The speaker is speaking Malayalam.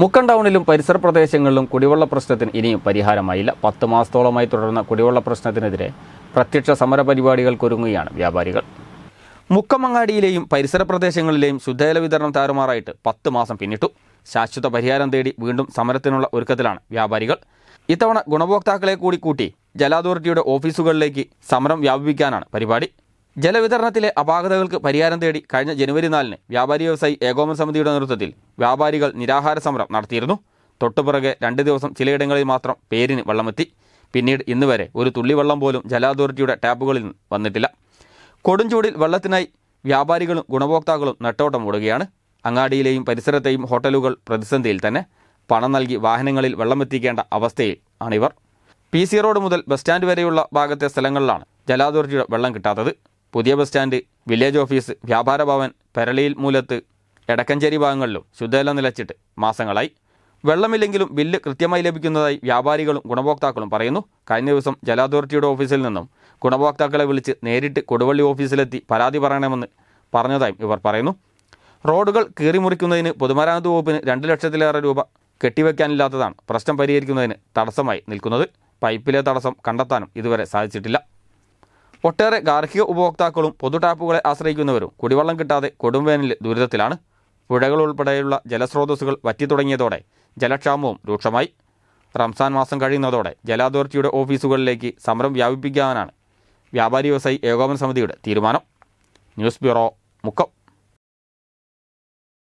മുക്കം ടൗണിലും പരിസര പ്രദേശങ്ങളിലും കുടിവെള്ള പ്രശ്നത്തിന് ഇനിയും പരിഹാരമായില്ല. പത്ത് മാസത്തോളമായി തുടർന്ന കുടിവെള്ള പ്രശ്നത്തിനെതിരെ പ്രത്യക്ഷ സമര പരിപാടികൾക്കൊരുങ്ങുകയാണ് വ്യാപാരികൾ. മുക്കമങ്ങാടിയിലെയും പരിസര പ്രദേശങ്ങളിലെയും ശുദ്ധജല വിതരണം താറുമാറായിട്ട് പത്ത് മാസം പിന്നിട്ടു. ശാശ്വത പരിഹാരം തേടി വീണ്ടും സമരത്തിനുള്ള ഒരുക്കത്തിലാണ് വ്യാപാരികൾ. ഇത്തവണ ഗുണഭോക്താക്കളെ കൂടി കൂട്ടി ജല അതോറിറ്റിയുടെ ഓഫീസുകളിലേക്ക് സമരം വ്യാപിപ്പിക്കാനാണ് പരിപാടി. ജലവിതരണത്തിലെ അപാകതകൾക്ക് പരിഹാരം തേടി കഴിഞ്ഞ ജനുവരി നാലിന് വ്യാപാരി വ്യവസായി ഏകോപന സമിതിയുടെ നേതൃത്വത്തിൽ വ്യാപാരികൾ നിരാഹാര സമരം നടത്തിയിരുന്നു. തൊട്ടുപിറകെ രണ്ട് ദിവസം ചിലയിടങ്ങളിൽ മാത്രം പേരിന് വെള്ളമെത്തി. പിന്നീട് ഇന്ന് വരെ ഒരു തുള്ളി വെള്ളം പോലും ജല അതോറിറ്റിയുടെ ടാപ്പുകളിൽ വന്നിട്ടില്ല. കൊടുംചൂടിൽ വെള്ളത്തിനായി വ്യാപാരികളും ഗുണഭോക്താക്കളും നെട്ടോട്ടം ഓടുകയാണ് അങ്ങാടിയിലെയും പരിസരത്തെയും ഹോട്ടലുകൾ പ്രതിസന്ധിയിൽ തന്നെ. പണം നൽകി വാഹനങ്ങളിൽ വെള്ളമെത്തിക്കേണ്ട അവസ്ഥയിൽ ആണിവർ. പി സി റോഡ് മുതൽ ബസ് സ്റ്റാൻഡ് വരെയുള്ള ഭാഗത്തെ സ്ഥലങ്ങളിലാണ് ജല അതോറിറ്റിയുടെ വെള്ളം കിട്ടാത്തത്. പുതിയ ബസ് സ്റ്റാൻഡ് വില്ലേജ് ഓഫീസ് വ്യാപാര ഭവൻ പെരളിയിൽ മൂലത്ത് എടക്കഞ്ചേരി ഭാഗങ്ങളിലും ശുദ്ധജലം നിലച്ചിട്ട് മാസങ്ങളായി. വെള്ളമില്ലെങ്കിലും ബില്ല് കൃത്യമായി ലഭിക്കുന്നതായി വ്യാപാരികളും ഗുണഭോക്താക്കളും പറയുന്നു. കഴിഞ്ഞ ദിവസം ജല അതോറിറ്റിയുടെ ഓഫീസിൽ നിന്നും ഗുണഭോക്താക്കളെ വിളിച്ച് നേരിട്ട് കൊടുവള്ളി ഓഫീസിലെത്തി പരാതി പറയണമെന്ന് പറഞ്ഞതായും ഇവർ പറയുന്നു. റോഡുകൾ കീറിമുറിക്കുന്നതിന് പൊതുമരാമത്ത് വകുപ്പിന് രണ്ട് ലക്ഷത്തിലേറെ രൂപ കെട്ടിവെക്കാനില്ലാത്തതാണ് പ്രശ്നം പരിഹരിക്കുന്നതിന് തടസ്സമായി നിൽക്കുന്നത്. പൈപ്പിലെ തടസ്സം കണ്ടെത്താനും ഇതുവരെ സാധിച്ചിട്ടില്ല. ഒട്ടേറെ ഗാർഹിക ഉപഭോക്താക്കളും പൊതു ടാപ്പുകളെ ആശ്രയിക്കുന്നവരും കുടിവെള്ളം കിട്ടാതെ കൊടുംവേനലിൽ ദുരിതത്തിലാണ്. പുഴകൾ ഉൾപ്പെടെയുള്ള ജലസ്രോതസ്സുകൾ വറ്റിത്തുടങ്ങിയതോടെ ജലക്ഷാമവും രൂക്ഷമായി. റംസാൻ മാസം കഴിയുന്നതോടെ ജല അതോറിറ്റിയുടെ ഓഫീസുകളിലേക്ക് സമരം വ്യാപിപ്പിക്കാനാണ് വ്യാപാരി വ്യവസായി ഏകോപന സമിതിയുടെ തീരുമാനം. News bureau Mukkam.